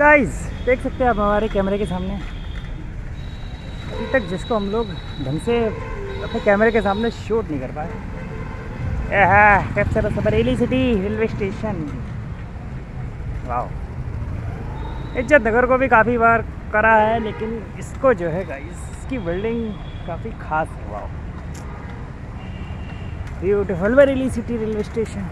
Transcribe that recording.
Guys देख सकते हैं आप हमारे कैमरे के सामने। अभी तक जिसको हम लोग ढंग से अपने कैमरे के सामने शूट नहीं कर पाए। यह capture Bareilly city railway station वाह इज़्ज़त नगर को भी काफ़ी बार करा है, लेकिन इसको जो है गाइस इसकी बिल्डिंग काफ़ी खास है। वाह beautiful Bareilly city railway station